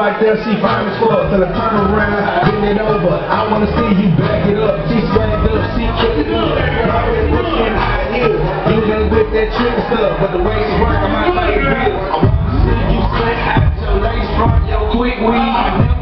right there, she fine as fuck. Till I turn around, bend it over. I wanna see you back it up. She swagged up, she kicked it up. Always looking high heels. You ain't with that trick stuff, but the way she work, I might like it real. I wanna see you say out your lace front, your quick wheel.